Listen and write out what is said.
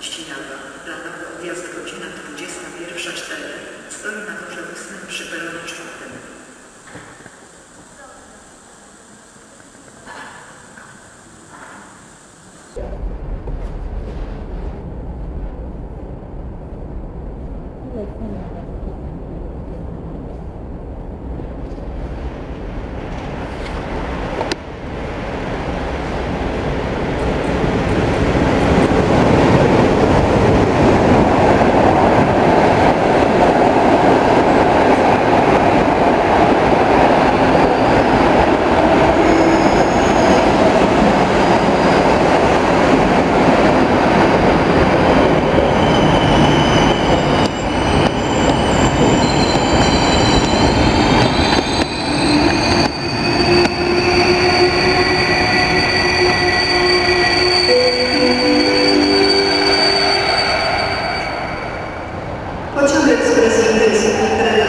Ścinawa, planowy odjazd godzina 21.04. Stoi na torze 8 przy peronie 4. 8 veces presidente